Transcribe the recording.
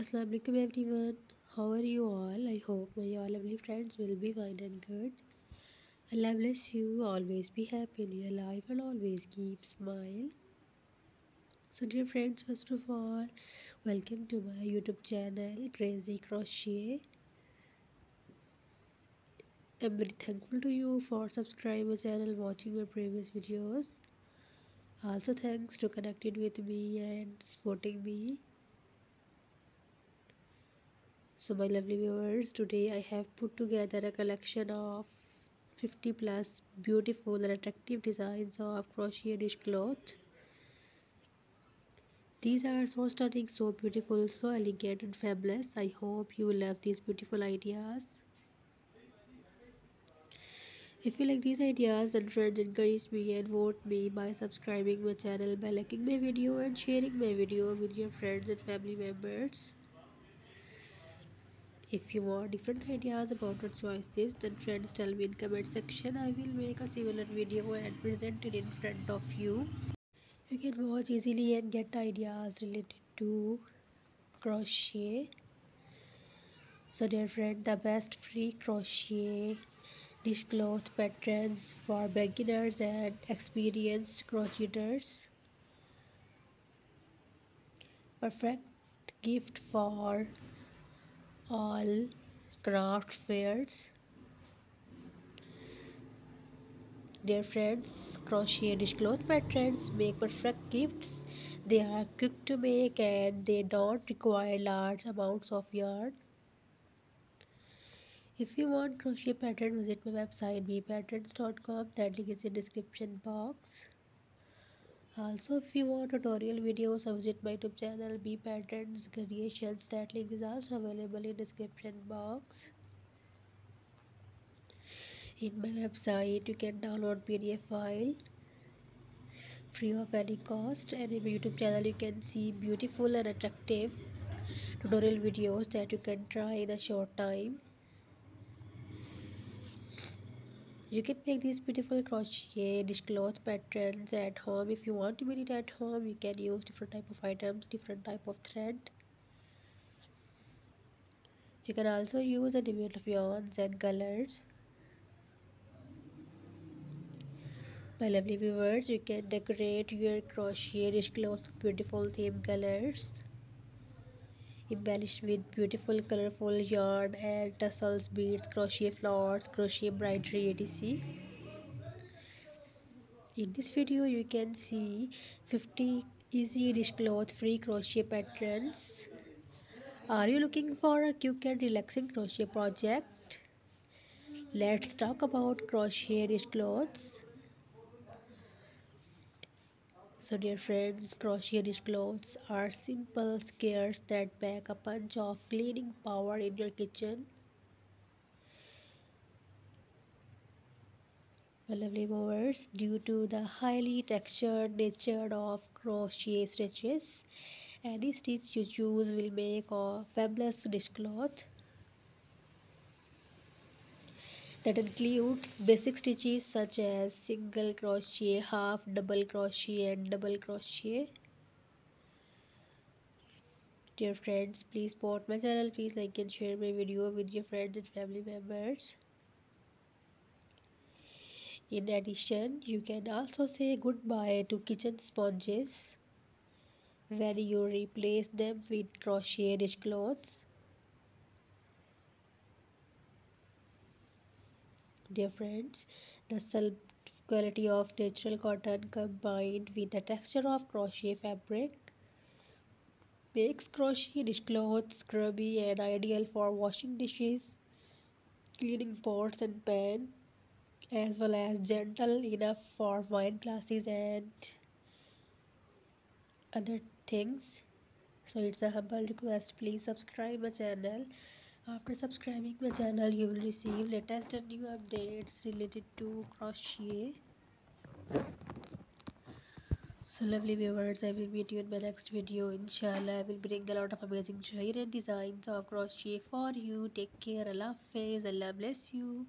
Assalamualaikum everyone. How are you all? I hope my all lovely friends will be fine and good. Allah bless you. Always be happy in your life and always keep smile. So dear friends, first of all, welcome to my YouTube channel Crazy Crochet. I'm very thankful to you for subscribing my channel, watching my previous videos. Also thanks to connecting with me and supporting me. So my lovely viewers, today I have put together a collection of 50 plus beautiful and attractive designs of crochet dishcloth. These are so stunning, so beautiful, so elegant and fabulous. I hope you love these beautiful ideas. If you like these ideas, then friends encourage me and vote me by subscribing my channel, by liking my video and sharing my video with your friends and family members. If you want different ideas about your choices, then friends tell me in comment section. I will make a similar video and present it in front of you. You can watch easily and get ideas related to crochet. So dear friend, the best free crochet dishcloth patterns for beginners and experienced crocheters. Perfect gift for all craft fairs. Dear friends crochet dishcloth patterns make perfect gifts. They are quick to make and they don't require large amounts of yarn. If you want crochet pattern visit my website bepatterns.com that link is in description box also if you want tutorial videos visit my youtube channel Be patterns creations that link is also available in description box. In my website you can download pdf file free of any cost and in my youtube channel you can see beautiful and attractive tutorial videos that you can try in a short time you can make these beautiful crochet dishcloth patterns at home. If you want to make it at home you can use different type of items different type of thread. You can also use a different of yarns and colors. My lovely viewers you can decorate your crochet dishcloth with beautiful theme colors embellished with beautiful colorful yarn and tassels beads crochet flowers crochet embroidery etc in this video you can see 50 easy dishcloth free crochet patterns. Are you looking for a quick and relaxing crochet project? Let's talk about crochet dishcloths So dear friends, crochet dishcloths are simple squares that pack a punch of cleaning power in your kitchen. Lovely viewers, due to the highly textured nature of crochet stitches, any stitch you choose will make a fabulous dishcloth. That includes basic stitches such as single crochet half double crochet and double crochet. Dear friends please support my channel. Please like and share my video with your friends and family members. In addition you can also say goodbye to kitchen sponges when you replace them with crochet dishcloths Dear friends, the self quality of natural cotton combined with the texture of crochet fabric makes crochet dishcloths scrubby and ideal for washing dishes, cleaning pots and pans, as well as gentle enough for wine glasses and other things. So it's a humble request. Please subscribe my channel after subscribing my channel, you will receive latest and new updates related to crochet. So lovely viewers, I will meet you in my next video. Inshallah, I will bring a lot of amazing shahir and designs of crochet for you. Take care. Allah Hafiz. Allah bless you.